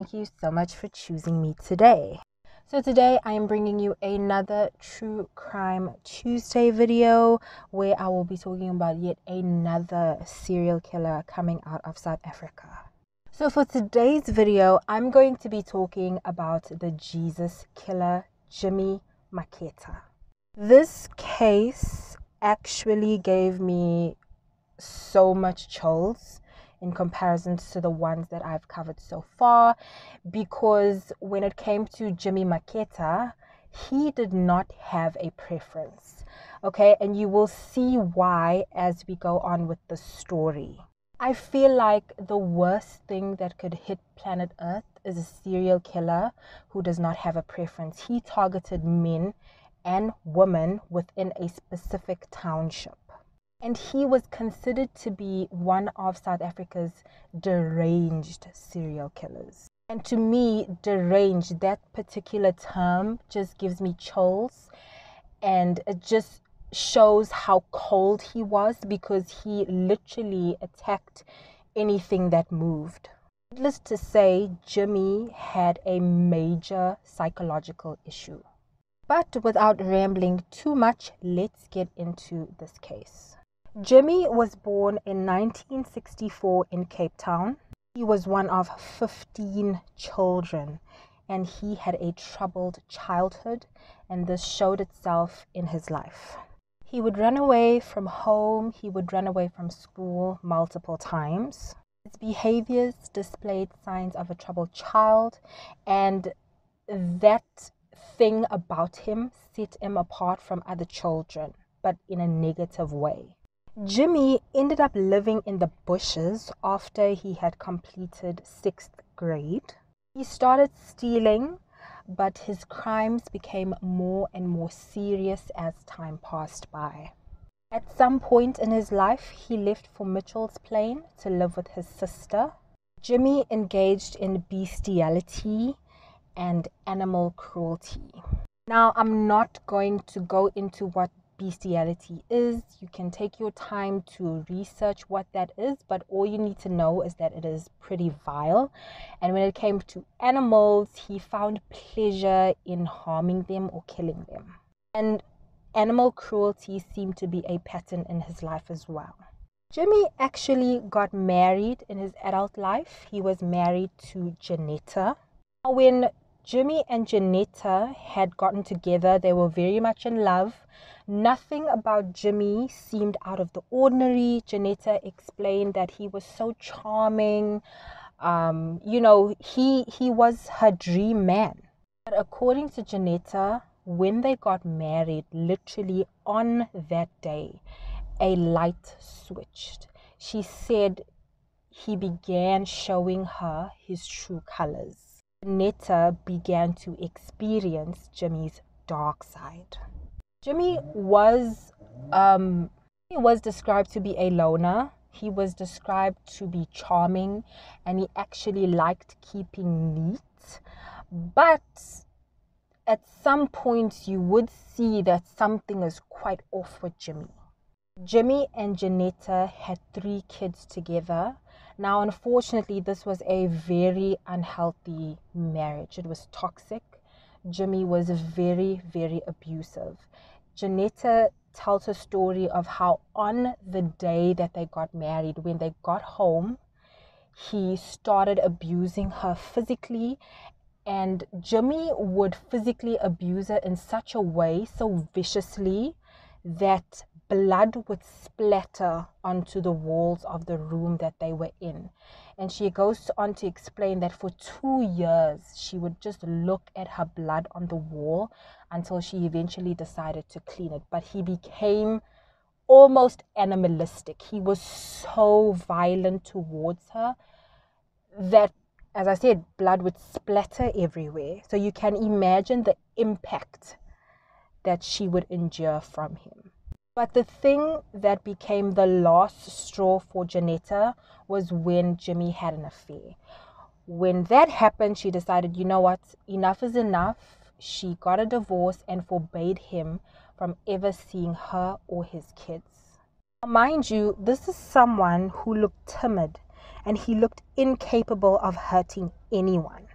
Thank you so much for choosing me today. So, today I am bringing you another True Crime Tuesday video where I will be talking about yet another serial killer coming out of South Africa. So, for today's video, I'm going to be talking about the Jesus killer, Jimmy Maketta. This case actually gave me so much chills in comparison to the ones that I've covered so far because when it came to Jimmy Maketta, he did not have a preference. Okay, and you will see why as we go on with the story. I feel like the worst thing that could hit planet Earth is a serial killer who does not have a preference. He targeted men and women within a specific township and he was considered to be one of South Africa's deranged serial killers. And to me, deranged, that particular term just gives me chills and it just shows how cold he was because he literally attacked anything that moved. Needless to say, Jimmy had a major psychological issue. But without rambling too much, let's get into this case. Jimmy was born in 1964 in Cape Town. He was one of 15 children and he had a troubled childhood, and this showed itself in his life. He would run away from home, he would run away from school multiple times. His behaviors displayed signs of a troubled child, and that thing about him set him apart from other children, but in a negative way. Jimmy ended up living in the bushes after he had completed sixth grade. He started stealing, but his crimes became more and more serious as time passed by. At some point in his life, he left for Mitchell's Plain to live with his sister. Jimmy engaged in bestiality and animal cruelty. Now, I'm not going to go into what bestiality is. You can take your time to research what that is, but all you need to know is that it is pretty vile. And when it came to animals, he found pleasure in harming them or killing them. And animal cruelty seemed to be a pattern in his life as well. Jimmy actually got married in his adult life. He was married to Janetta. When Jimmy and Janetta had gotten together. They were very much in love. Nothing about Jimmy seemed out of the ordinary. Janetta explained that he was so charming. Um, you know, he he was her dream man. But according to Janetta, when they got married, literally on that day, a light switched. She said he began showing her his true colors. Netta began to experience Jimmy's dark side. Jimmy was um, he was described to be a loner. He was described to be charming and he actually liked keeping neat. But at some point you would see that something is quite off with Jimmy. Jimmy and Janetta had three kids together now, unfortunately, this was a very unhealthy marriage. It was toxic. Jimmy was very, very abusive. Janetta tells a story of how on the day that they got married, when they got home, he started abusing her physically and Jimmy would physically abuse her in such a way, so viciously, that blood would splatter onto the walls of the room that they were in. And she goes on to explain that for two years she would just look at her blood on the wall until she eventually decided to clean it. But he became almost animalistic. He was so violent towards her that, as I said, blood would splatter everywhere. So you can imagine the impact that she would endure from him. But the thing that became the last straw for Janetta was when Jimmy had an affair. When that happened, she decided, you know what, enough is enough. She got a divorce and forbade him from ever seeing her or his kids. Mind you, this is someone who looked timid and he looked incapable of hurting anyone.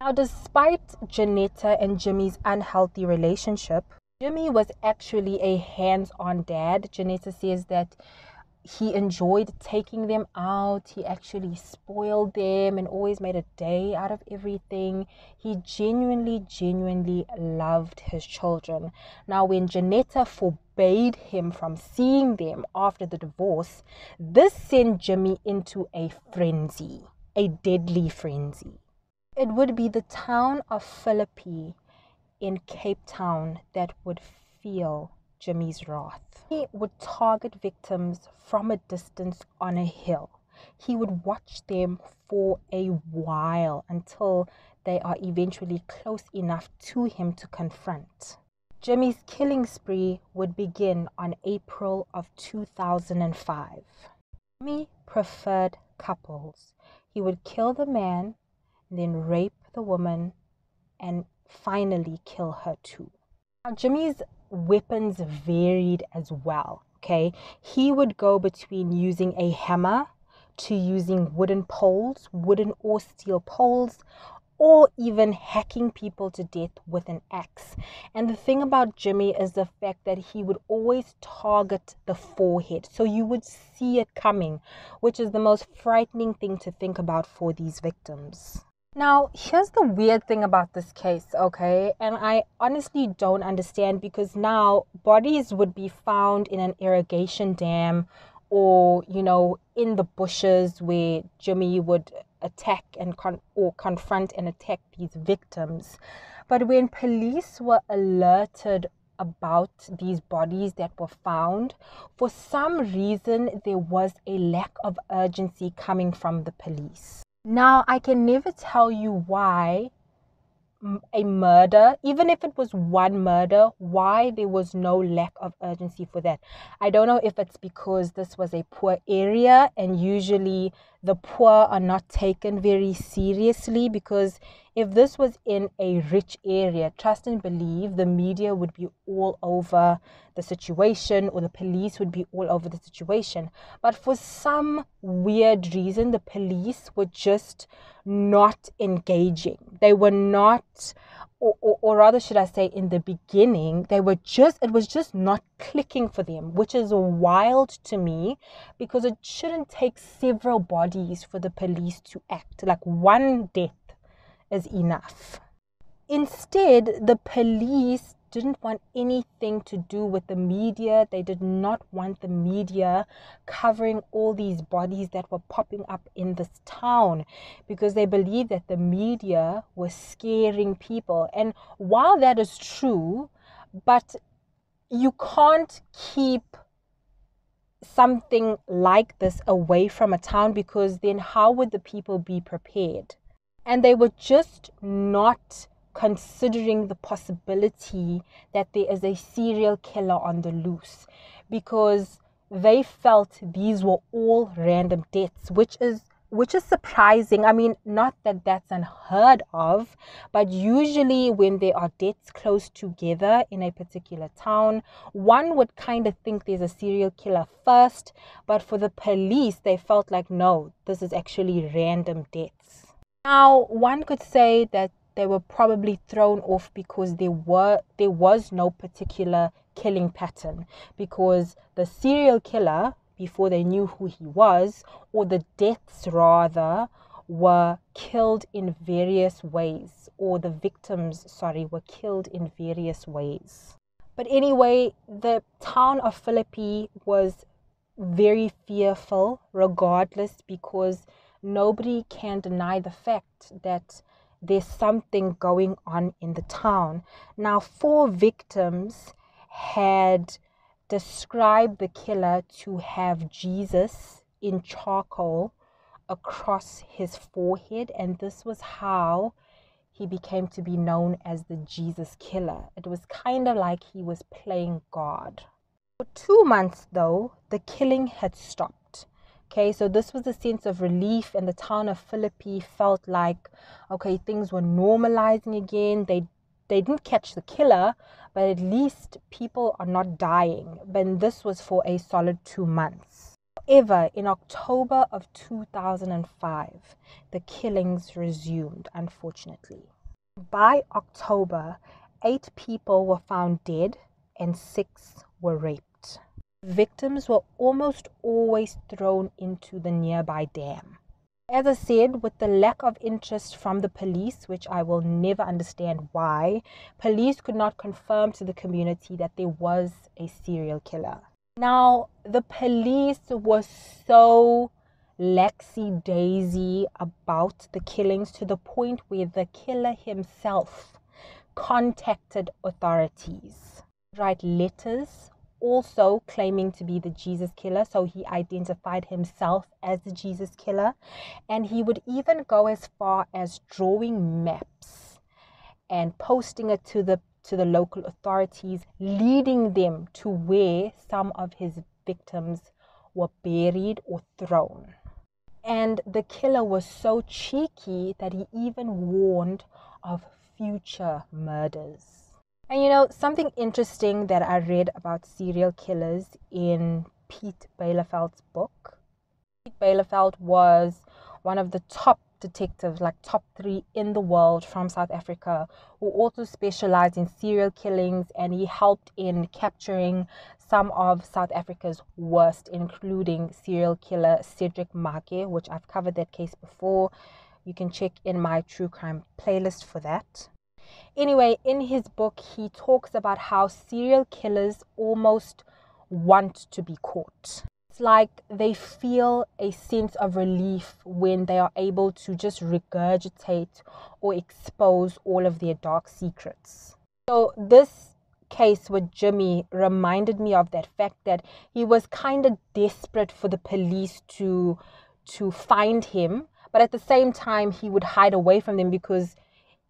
Now, despite Janetta and Jimmy's unhealthy relationship, Jimmy was actually a hands on dad. Janetta says that he enjoyed taking them out. He actually spoiled them and always made a day out of everything. He genuinely, genuinely loved his children. Now, when Janetta forbade him from seeing them after the divorce, this sent Jimmy into a frenzy, a deadly frenzy. It would be the town of Philippi in Cape Town that would feel Jimmy's wrath. He would target victims from a distance on a hill. He would watch them for a while until they are eventually close enough to him to confront. Jimmy's killing spree would begin on April of 2005. Jimmy preferred couples. He would kill the man, then rape the woman, and finally kill her too. Now, Jimmy's weapons varied as well. Okay, he would go between using a hammer to using wooden poles, wooden or steel poles, or even hacking people to death with an axe. And the thing about Jimmy is the fact that he would always target the forehead. So you would see it coming, which is the most frightening thing to think about for these victims. Now, here's the weird thing about this case, okay? And I honestly don't understand because now bodies would be found in an irrigation dam or, you know, in the bushes where Jimmy would attack and con- or confront and attack these victims. But when police were alerted about these bodies that were found, for some reason there was a lack of urgency coming from the police. Now, I can never tell you why a murder, even if it was one murder, why there was no lack of urgency for that. I don't know if it's because this was a poor area and usually the poor are not taken very seriously because if this was in a rich area, trust and believe the media would be all over the situation or the police would be all over the situation. But for some weird reason, the police were just not engaging. They were not, or, or, or, rather, should I say, in the beginning, they were just, it was just not clicking for them, which is wild to me because it shouldn't take several bodies for the police to act. Like one death is enough. Instead, the police didn't want anything to do with the media. They did not want the media covering all these bodies that were popping up in this town because they believed that the media was scaring people. And while that is true, but you can't keep something like this away from a town because then how would the people be prepared? And they were just not considering the possibility that there is a serial killer on the loose because they felt these were all random deaths which is which is surprising. I mean not that that's unheard of but usually when there are deaths close together in a particular town one would kind of think there's a serial killer first but for the police they felt like no this is actually random deaths. Now one could say that they were probably thrown off because there were there was no particular killing pattern. Because the serial killer before they knew who he was or the deaths rather were killed in various ways or the victims sorry were killed in various ways. But anyway the town of philippi was very fearful regardless because nobody can deny the fact that there's something going on in the town. Now, four victims had described the killer to have Jesus in charcoal across his forehead, and this was how he became to be known as the Jesus killer. It was kind of like he was playing God. For two months, though, the killing had stopped. Okay, so this was a sense of relief, and the town of Philippi felt like, okay, things were normalizing again. They they didn't catch the killer, but at least people are not dying. But this was for a solid two months. However, in October of 2005, the killings resumed, unfortunately. By October, eight people were found dead and six were raped. Victims were almost always thrown into the nearby dam. As I said, with the lack of interest from the police, which I will never understand why, police could not confirm to the community that there was a serial killer. Now, the police were so laxy daisy about the killings to the point where the killer himself contacted authorities, write letters, also claiming to be the Jesus killer. So he identified himself as the Jesus killer. And he would even go as far as drawing maps and posting it to the to the local authorities, leading them to where some of his victims were buried or thrown. And the killer was so cheeky that he even warned of future murders. And you know, something interesting that I read about serial killers in Piet Byleveld's book. Piet Byleveld was one of the top detectives, like top three in the world from South Africa, who also specialized in serial killings and he helped in capturing some of South Africa's worst, including serial killer Cedric Maake, which I've covered that case before. You can check in my true crime playlist for that. Anyway, in his book, he talks about how serial killers almost want to be caught. It's like they feel a sense of relief when they are able to just regurgitate or expose all of their dark secrets. So, this case with Jimmy reminded me of that fact that he was kind of desperate for the police to to find him, but at the same time he would hide away from them because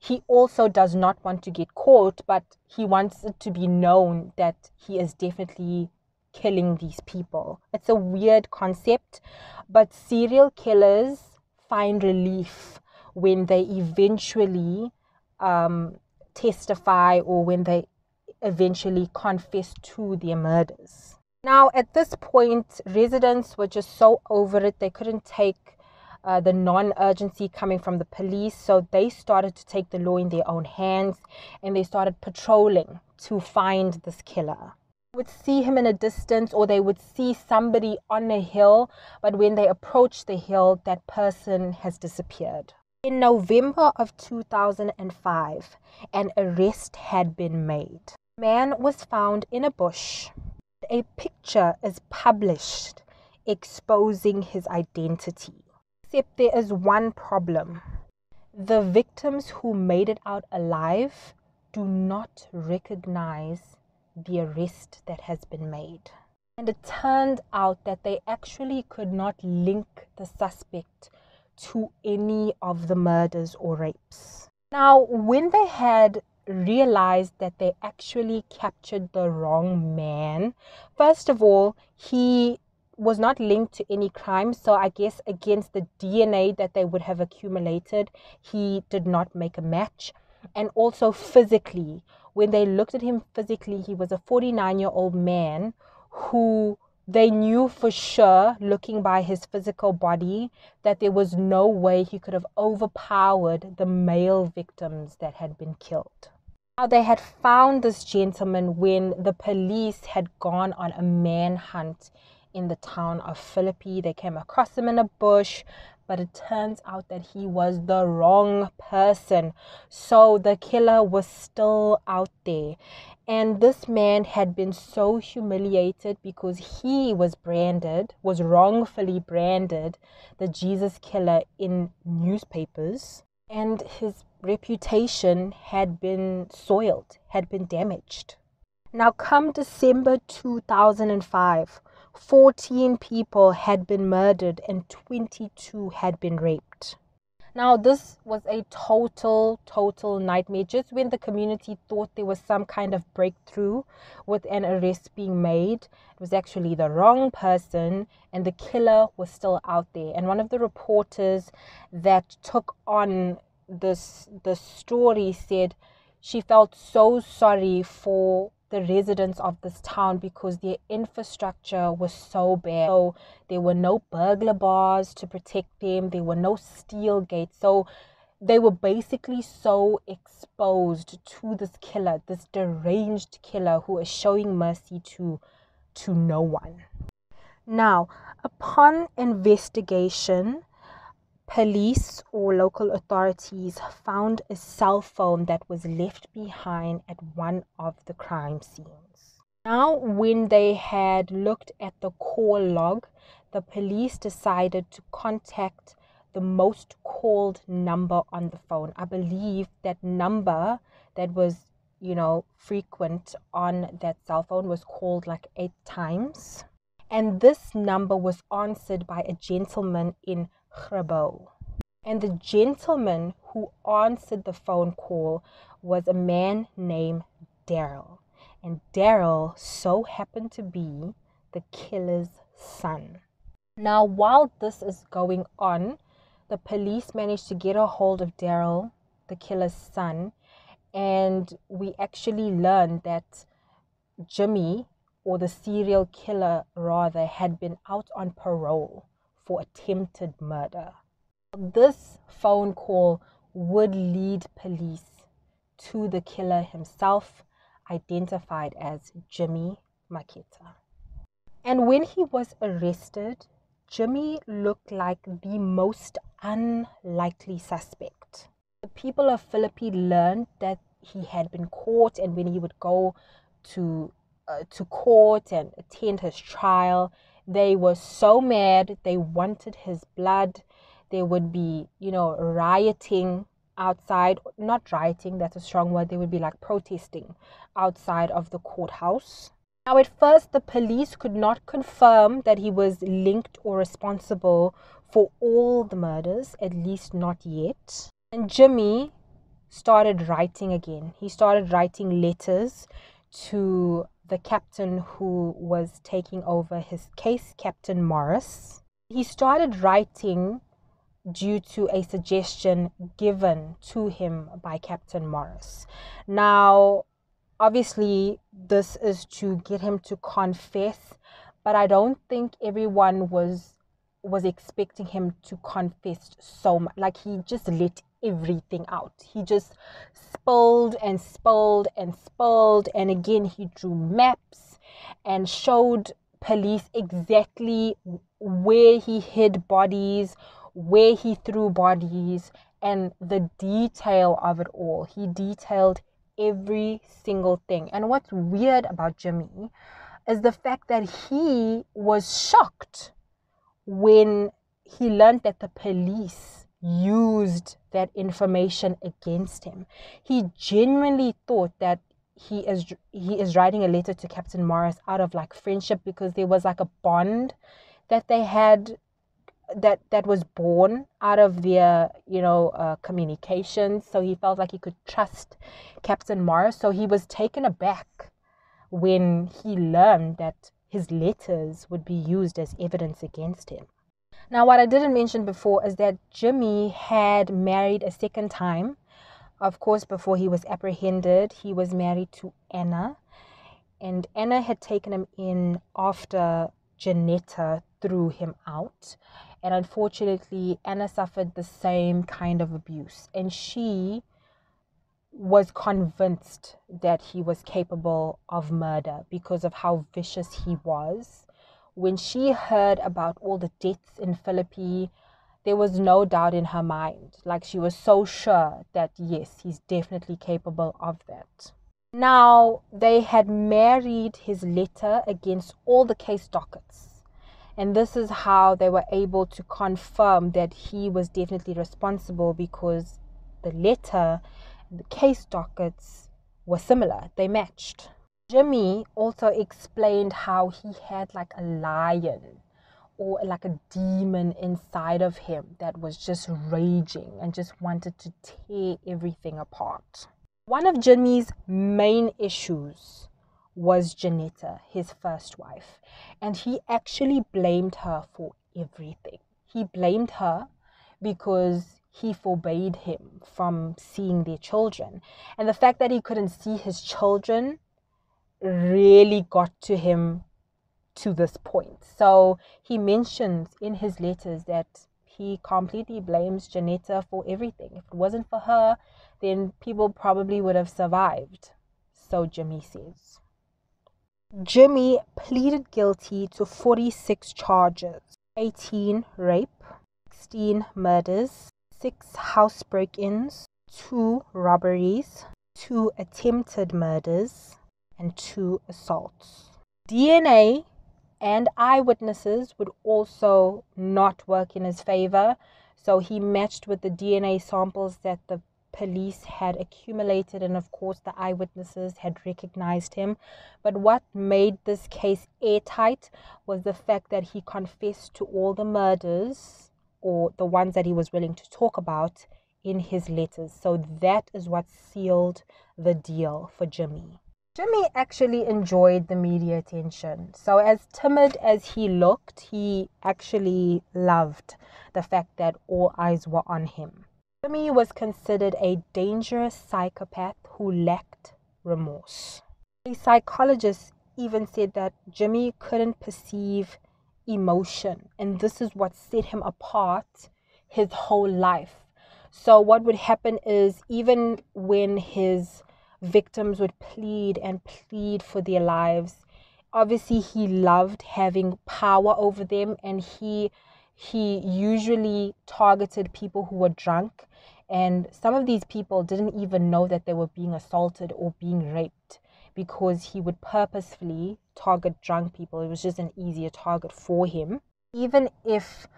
he also does not want to get caught, but he wants it to be known that he is definitely killing these people. It's a weird concept, but serial killers find relief when they eventually um, testify or when they eventually confess to their murders. Now, at this point, residents were just so over it, they couldn't take uh, the non urgency coming from the police. So they started to take the law in their own hands and they started patrolling to find this killer would see him in a distance or they would see somebody on a hill, but when they approach the hill, that person has disappeared. In November of 2005, an arrest had been made. Man was found in a bush. A picture is published exposing his identity. Except there is one problem. The victims who made it out alive do not recognize the arrest that has been made. And it turned out that they actually could not link the suspect to any of the murders or rapes. Now, when they had realized that they actually captured the wrong man, first of all, he was not linked to any crime. So I guess against the DNA that they would have accumulated, he did not make a match. And also physically, when they looked at him physically, he was a 49 year old man who they knew for sure, looking by his physical body, that there was no way he could have overpowered the male victims that had been killed. Now, they had found this gentleman when the police had gone on a manhunt in the town of Philippi. They came across him in a bush, but it turns out that he was the wrong person. So the killer was still out there. And this man had been so humiliated because he was branded, was wrongfully branded, the Jesus killer in newspapers. And his reputation had been soiled, had been damaged. Now, come December 2005, 14 people had been murdered and 22 had been raped. Now, this was a total, total nightmare. Just when the community thought there was some kind of breakthrough with an arrest being made, it was actually the wrong person, and the killer was still out there. And one of the reporters that took on this the story said she felt so sorry for the residents of this town because their infrastructure was so bad. So there were no burglar bars to protect them, there were no steel gates. So they were basically so exposed to this killer, this deranged killer who is showing mercy to to no one. Now, upon investigation, police or local authorities found a cell phone that was left behind at one of the crime scenes. Now, when they had looked at the call log, the police decided to contact the most called number on the phone. I believe that number that was, you know, frequent on that cell phone was called like eight times. And this number was answered by a gentleman in Grabouw. And the gentleman who answered the phone call was a man named Daryl. And Daryl so happened to be the killer's son. Now, while this is going on, the police managed to get a hold of Daryl, the killer's son, and we actually learned that Jimmy, or the serial killer rather, had been out on parole for attempted murder. This phone call would lead police to the killer himself, identified as Jimmy Maketta. And when he was arrested, Jimmy looked like the most unlikely suspect. The people of Philippi learned that he had been caught, and when he would go to uh, to court and attend his trial, they were so mad. They wanted his blood. There would be, you know, rioting outside. Not rioting, that's a strong word. They would be like protesting outside of the courthouse. Now, at first, the police could not confirm that he was linked or responsible for all the murders, at least not yet. And Jimmy started writing again. He started writing letters to the captain who was taking over his case, Captain Morris. He started writing due to a suggestion given to him by Captain Morris. Now, obviously this is to get him to confess but i don't think everyone was was expecting him to confess so much like he just let everything out he just spilled and spilled and spilled and again he drew maps and showed police exactly where he hid bodies where he threw bodies and the detail of it all he detailed every single thing. And what's weird about Jimmy is the fact that he was shocked when he learned that the police used that information against him. He genuinely thought that he is he is writing a letter to Captain Morris out of like friendship because there was like a bond that they had that that was born out of their you know uh, communications so he felt like he could trust captain morris. So he was taken aback when he learned that his letters would be used as evidence against him now what i didn't mention before is that jimmy had married a second time of course before he was apprehended he was married to anna and anna had taken him in after janetta threw him out and unfortunately, Anna suffered the same kind of abuse. And she was convinced that he was capable of murder because of how vicious he was. When she heard about all the deaths in Philippi, there was no doubt in her mind. Like she was so sure that yes, he's definitely capable of that. Now, they had married his letter against all the case dockets and this is how they were able to confirm that he was definitely responsible because the letter and the case dockets were similar, they matched. Jimmy also explained how he had like a lion or like a demon inside of him that was just raging and just wanted to tear everything apart. One of Jimmy's main issues was Janetta, his first wife, and he actually blamed her for everything. He blamed her because he forbade him from seeing their children. And the fact that he couldn't see his children really got to him to this point. So he mentions in his letters that he completely blames Janetta for everything. If it wasn't for her, then people probably would have survived. So Jimmy says. Jimmy pleaded guilty to 46 charges 18 rape, 16 murders, 6 house break ins, 2 robberies, 2 attempted murders, and 2 assaults. DNA and eyewitnesses would also not work in his favor, so he matched with the DNA samples that the police had accumulated, and of course, the eyewitnesses had recognized him. But what made this case airtight was the fact that he confessed to all the murders, or the ones that he was willing to talk about, in his letters. So that is what sealed the deal for Jimmy. Jimmy actually enjoyed the media attention. So, as timid as he looked, he actually loved the fact that all eyes were on him. Jimmy was considered a dangerous psychopath who lacked remorse. A psychologist even said that Jimmy couldn't perceive emotion, and this is what set him apart his whole life. So, what would happen is, even when his victims would plead and plead for their lives. Obviously, he loved having power over them, and he he usually targeted people who were drunk. And some of these people didn't even know that they were being assaulted or being raped because he would purposefully target drunk people. It was just an easier target for him. Even if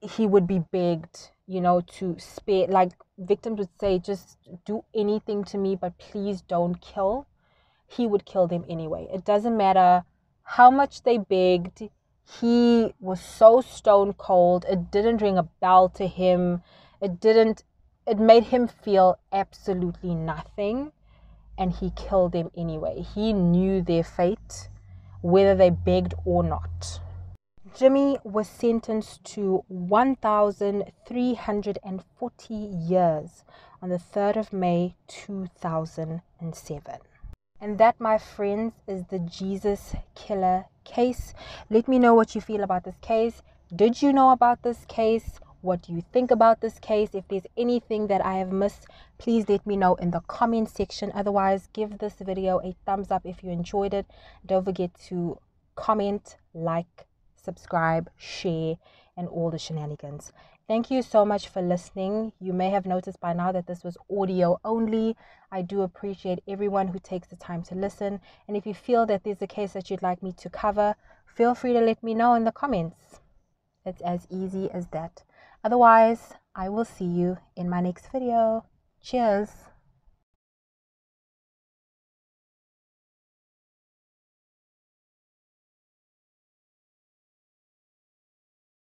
he would be begged, you know, to spare, like victims would say, just do anything to me, but please don't kill. He would kill them anyway. It doesn't matter how much they begged. He was so stone cold. It didn't ring a bell to him. It didn't, it made him feel absolutely nothing. And he killed them anyway. He knew their fate, whether they begged or not. Jimmy was sentenced to 1,340 years on the 3rd of May 2007. And that, my friends, is the Jesus killer case. Let me know what you feel about this case. Did you know about this case? What do you think about this case? If there's anything that I have missed, please let me know in the comment section. Otherwise, give this video a thumbs up if you enjoyed it. Don't forget to comment, like, subscribe, share, and all the shenanigans. Thank you so much for listening. You may have noticed by now that this was audio only. I do appreciate everyone who takes the time to listen. And if you feel that there's a case that you'd like me to cover, feel free to let me know in the comments. It's as easy as that. Otherwise, I will see you in my next video. Cheers.